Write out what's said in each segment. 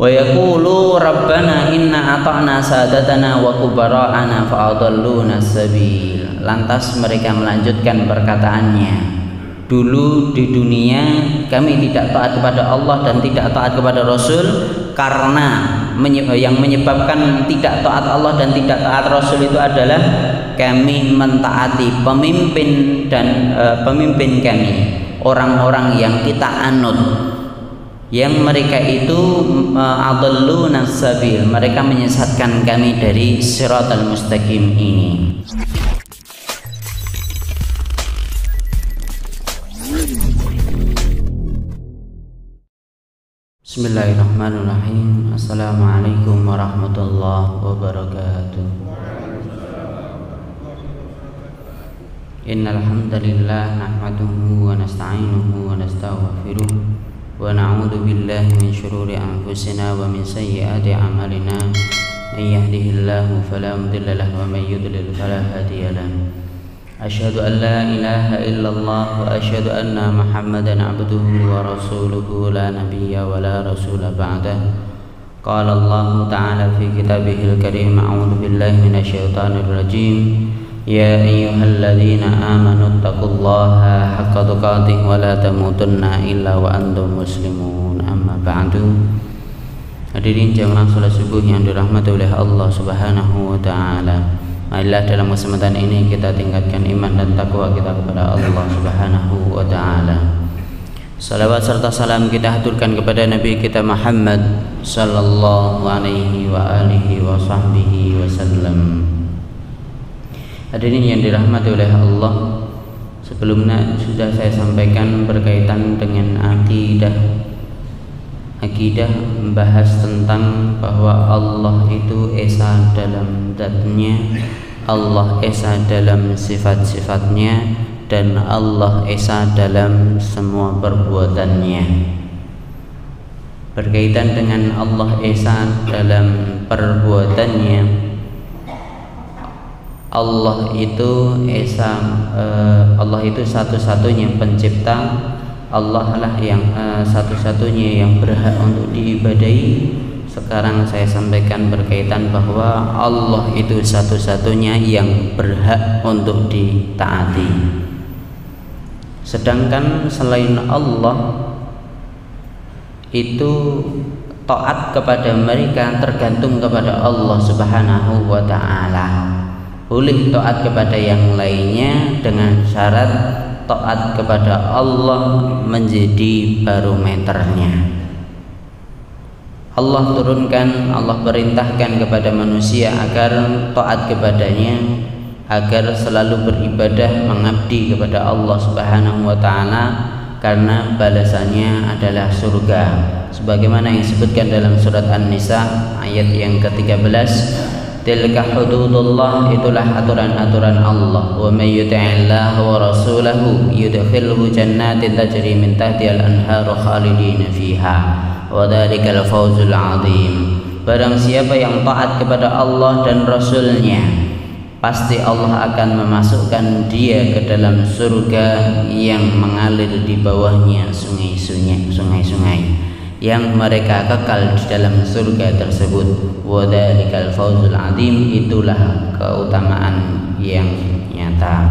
wa yaqulu rabbana inna ata'na sadatana wa kubara'ana fa'adalluna sabil. Lantas mereka melanjutkan perkataannya. Dulu di dunia kami tidak taat kepada Allah dan tidak taat kepada Rasul karena yang menyebabkan tidak taat Allah dan tidak taat Rasul itu adalah kami mentaati pemimpin dan e, pemimpin kami. Orang-orang yang kita anut yang mereka itu e, adalluna sabil. Mereka menyesatkan kami dari siratal mustaqim ini. Bismillahirrahmanirrahim. Assalamualaikum warahmatullahi wabarakatuh. Innal hamdalillah nahmaduhu wa nasta'inuhu wa nastaghfiruh ونعوذ بالله من شرور أنفسنا ومن سيئات أعمالنا. من يهده الله فلا مضل له ومن يضلل فلا هادي له. أشهد أن لا إله إلا الله وأشهد أن محمدا عبده ورسوله لا نبي ولا رسول بعده. قال الله تعالى في كتابه الكريم أعوذ بالله من الشيطان الرجيم. يا أيها الذين آمنوا اتقوا الله حق تقاته ولا تموتن إلا وأنتم مسلمون أما بعد Hadirin jamaah salat subuh yang dirahmati oleh Allah Subhanahu wa taala. Marilah dalam kesempatan ini kita tingkatkan iman dan takwa kita kepada Allah Subhanahu wa taala. Salawat serta salam kita haturkan kepada Nabi kita Muhammad sallallahu alaihi wa alihi wa sahbihi wasallam. Hadirin yang dirahmati oleh Allah, sebelumnya sudah saya sampaikan berkaitan dengan akidah. Akidah membahas tentang bahwa Allah itu esa dalam zatnya Allah esa dalam sifat-sifatnya dan Allah esa dalam semua perbuatannya. Berkaitan dengan Allah esa dalam perbuatannya Allah itu esa uh, Allah itu satu-satunya pencipta. Allah lah yang uh, satu-satunya yang berhak untuk diibadahi sekarang saya sampaikan berkaitan bahwa Allah itu satu-satunya yang berhak untuk ditaati. Sedangkan selain Allah itu taat kepada mereka tergantung kepada Allah Subhanahu wa taala boleh taat kepada yang lainnya dengan syarat taat kepada Allah menjadi barometernya. Allah turunkan, Allah perintahkan kepada manusia agar taat kepadanya agar selalu beribadah mengabdi kepada Allah Subhanahu wa taala karena balasannya adalah surga. Sebagaimana yang disebutkan dalam surat An-Nisa ayat yang ke-13 tilka hududullah itulah aturan-aturan Allah. Wa may yuti'illah wa rasulahu yudkhilhu jannatin tajri min tahtiha al-anharu khalidina fiha. Wa dzalikal fawzul 'adzim. Barang siapa yang taat kepada Allah dan rasulnya pasti Allah akan memasukkan dia ke dalam surga yang mengalir di bawahnya sungai-sungai sungai-sungai yang mereka kekal di dalam surga tersebut. Wadzalikal fawzul azim itulah keutamaan yang nyata.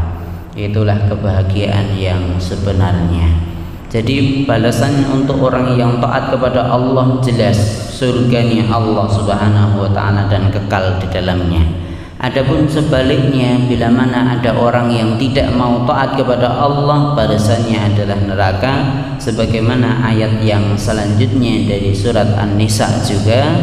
Itulah kebahagiaan yang sebenarnya. Jadi balasan untuk orang yang taat kepada Allah jelas surganya Allah Subhanahu wa taala dan kekal di dalamnya Adapun sebaliknya bila mana ada orang yang tidak mau taat kepada Allah balasannya adalah neraka sebagaimana ayat yang selanjutnya dari surat An-Nisa juga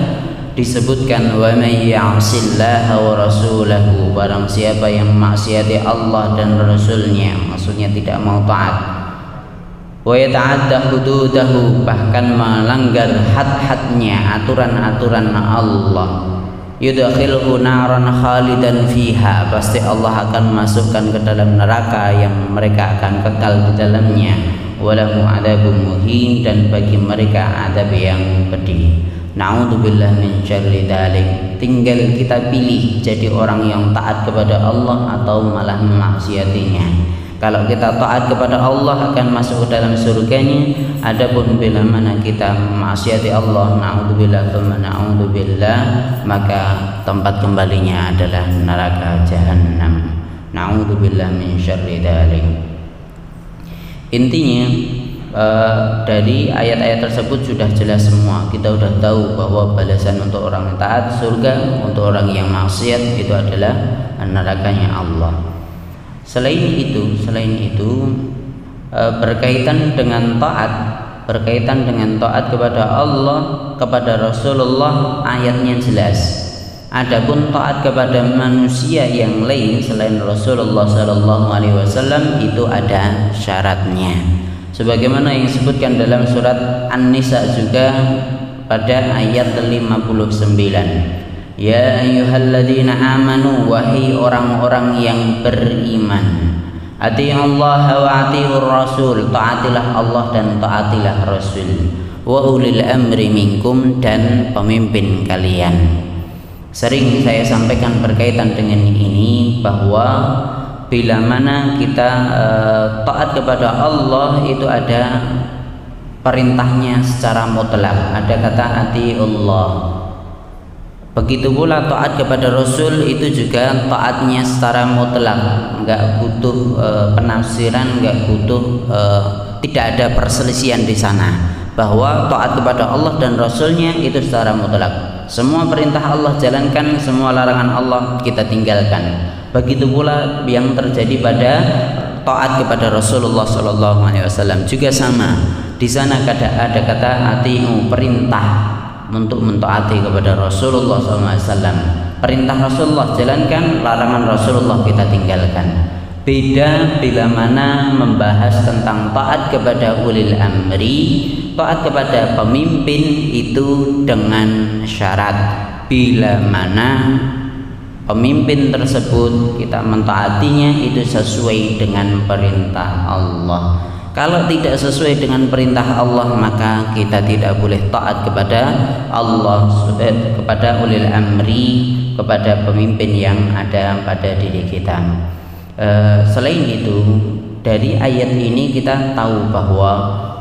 disebutkan wa may ya'sillaha wa rasulahu barang siapa yang maksiati Allah dan rasulnya maksudnya tidak mau taat. Wa yata'adda hududahu bahkan melanggar had-hadnya aturan-aturan Allah yudkhilhu naran khalidan fiha. Pasti Allah akan masukkan ke dalam neraka yang mereka akan kekal di dalamnya. Walahu adabun muhin dan bagi mereka adab yang pedih. Na'udzubillah min syarri dalik Tinggal kita pilih jadi orang yang taat kepada Allah atau malah memaksiatinya kalau kita taat kepada Allah akan masuk ke dalam surganya. Adapun bila mana kita maksiati Allah naudzubillah tsumma naudzubillah maka tempat kembalinya adalah neraka jahanam naudzubillah min syarri dzalik intinya uh, dari ayat-ayat tersebut sudah jelas semua. Kita sudah tahu bahwa balasan untuk orang taat surga untuk orang yang maksiat itu adalah nerakanya Allah Selain itu, selain itu e, berkaitan dengan taat, berkaitan dengan taat kepada Allah, kepada Rasulullah, ayatnya jelas. Adapun taat kepada manusia yang lain selain Rasulullah Sallallahu Alaihi Wasallam itu ada syaratnya. Sebagaimana yang disebutkan dalam surat An-Nisa juga pada ayat 59. Ya ayyuhalladzina amanu wahai orang-orang yang beriman. Allah wa atiur rasul. Taatilah Allah dan taatilah rasul. Wa ulil amri minkum dan pemimpin kalian. Sering saya sampaikan berkaitan dengan ini bahwa bila mana kita uh, taat kepada Allah itu ada perintahnya secara mutlak. Ada kata ati Allah Begitu pula taat kepada Rasul itu juga taatnya secara mutlak, enggak butuh e, penafsiran, enggak butuh e, tidak ada perselisihan di sana bahwa taat kepada Allah dan Rasulnya itu secara mutlak. Semua perintah Allah jalankan, semua larangan Allah kita tinggalkan. Begitu pula yang terjadi pada taat kepada Rasulullah Shallallahu Alaihi Wasallam juga sama. Di sana ada ada kata atiu perintah untuk mentaati kepada Rasulullah SAW perintah Rasulullah jalankan larangan Rasulullah kita tinggalkan. Beda bila mana membahas tentang taat kepada ulil amri taat kepada pemimpin itu dengan syarat bila mana pemimpin tersebut kita mentaatinya itu sesuai dengan perintah Allah kalau tidak sesuai dengan perintah Allah maka kita tidak boleh taat kepada Allah eh, kepada ulil amri kepada pemimpin yang ada pada diri kita. Uh, selain itu dari ayat ini kita tahu bahwa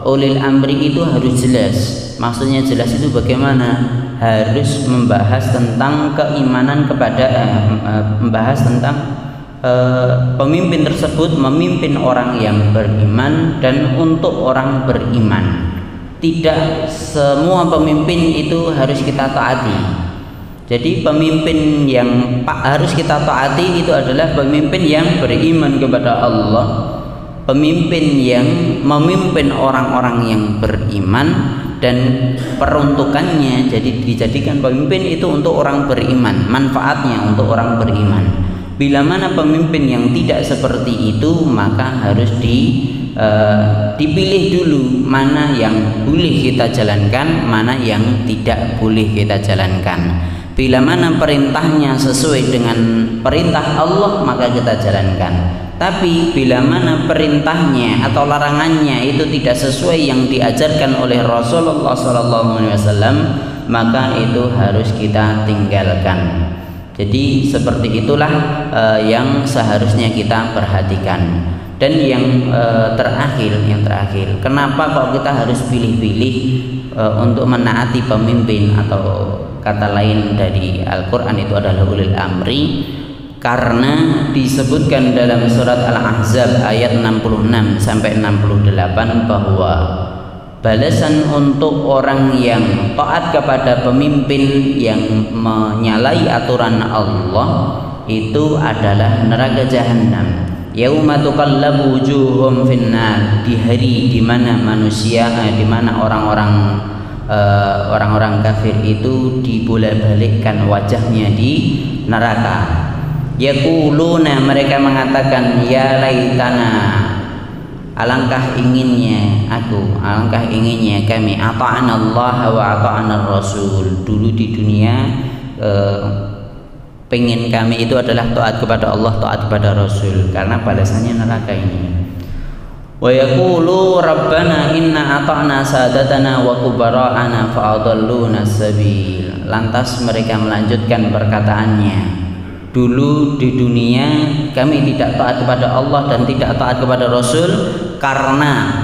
ulil amri itu harus jelas. Maksudnya jelas itu bagaimana? Harus membahas tentang keimanan kepada eh, membahas tentang Eh, pemimpin tersebut memimpin orang yang beriman dan untuk orang beriman. Tidak semua pemimpin itu harus kita taati. Jadi pemimpin yang harus kita taati itu adalah pemimpin yang beriman kepada Allah, pemimpin yang memimpin orang-orang yang beriman dan peruntukannya jadi dijadikan pemimpin itu untuk orang beriman, manfaatnya untuk orang beriman. Bila mana pemimpin yang tidak seperti itu maka harus di uh, dipilih dulu mana yang boleh kita jalankan, mana yang tidak boleh kita jalankan. Bila mana perintahnya sesuai dengan perintah Allah maka kita jalankan. Tapi bila mana perintahnya atau larangannya itu tidak sesuai yang diajarkan oleh Rasulullah SAW maka itu harus kita tinggalkan. Jadi seperti itulah uh, yang seharusnya kita perhatikan. Dan yang uh, terakhir, yang terakhir, kenapa kok kita harus pilih-pilih uh, untuk menaati pemimpin atau kata lain dari Al-Qur'an itu adalah ulil amri? Karena disebutkan dalam surat Al-Ahzab ayat 66 sampai 68 bahwa balasan untuk orang yang taat kepada pemimpin yang menyalahi aturan Allah itu adalah neraka jahanam yauma tuqallabu wujuhum finnar. Di hari di mana manusia eh, di mana orang-orang uh, orang-orang kafir itu dibolak-balikkan wajahnya di neraka. Yaquluna mereka mengatakan ya laitana Alangkah inginnya aku, alangkah inginnya kami ata'ana Allah wa ata'ana Rasul. Dulu di dunia eh, pengen kami itu adalah taat kepada Allah, taat kepada Rasul karena balasannya neraka ini. Wa yaqulu rabbana inna ata'na sadatana wa kubara'ana fa'adalluna sabil. Lantas mereka melanjutkan perkataannya dulu di dunia kami tidak taat kepada Allah dan tidak taat kepada Rasul karena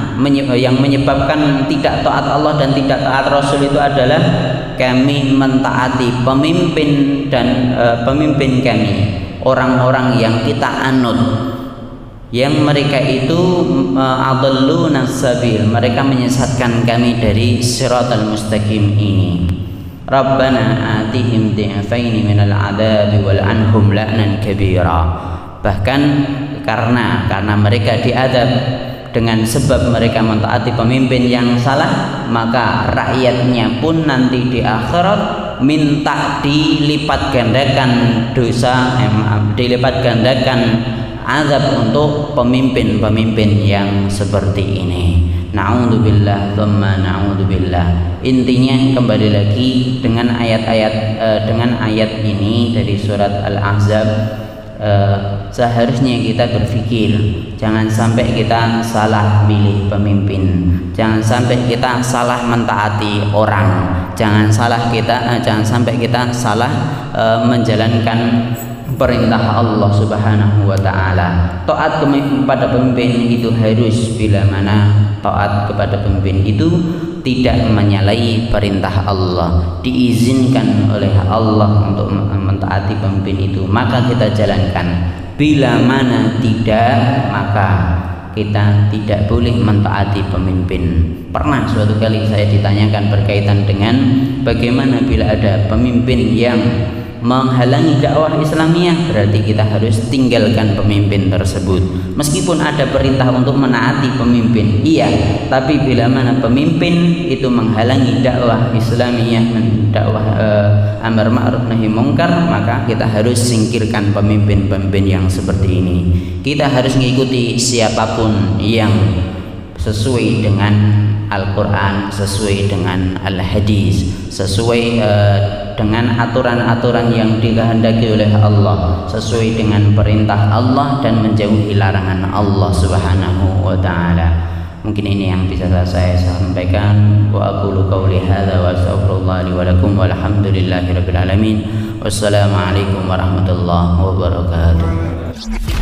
yang menyebabkan tidak taat Allah dan tidak taat Rasul itu adalah kami mentaati pemimpin dan e, pemimpin kami orang-orang yang kita anut. Yang mereka itu e, adalluna sabil mereka menyesatkan kami dari siratal mustaqim ini Atihim di'afaini minal adabi wal anhum la'nan kabira. Bahkan karena karena mereka diadab dengan sebab mereka mentaati pemimpin yang salah maka rakyatnya pun nanti di akhirat minta dilipat gandakan dosa eh, dilipat gandakan azab untuk pemimpin-pemimpin yang seperti ini Na'udzubillah thumma na'udzubillah. Intinya kembali lagi dengan ayat-ayat uh, dengan ayat ini dari surat Al-Ahzab uh, seharusnya kita berpikir jangan sampai kita salah milih pemimpin. Jangan sampai kita salah mentaati orang. Jangan salah kita uh, jangan sampai kita salah uh, menjalankan perintah Allah Subhanahu wa taala. Taat kepada pemimpin itu harus bila mana taat kepada pemimpin itu tidak menyalahi perintah Allah, diizinkan oleh Allah untuk mentaati pemimpin itu, maka kita jalankan. Bila mana tidak, maka kita tidak boleh mentaati pemimpin. Pernah suatu kali saya ditanyakan berkaitan dengan bagaimana bila ada pemimpin yang menghalangi dakwah Islamiyah berarti kita harus tinggalkan pemimpin tersebut. Meskipun ada perintah untuk menaati pemimpin iya. Tapi bila mana pemimpin itu menghalangi dakwah Islamiyah dakwah uh, amar ma'ruf nahi mungkar maka kita harus singkirkan pemimpin-pemimpin yang seperti ini. Kita harus mengikuti siapa pun yang sesuai dengan Al-Quran, sesuai dengan Al-Hadis, sesuai uh, dengan aturan-aturan yang dikehendaki oleh Allah, sesuai dengan perintah Allah dan menjauhi larangan Allah Subhanahu wa taala. Mungkin ini yang bisa saya sampaikan. Wa aqulu qawli hadza wa astaghfirullah li wa lakum walhamdulillahirabbil alamin. Wassalamualaikum warahmatullahi wabarakatuh.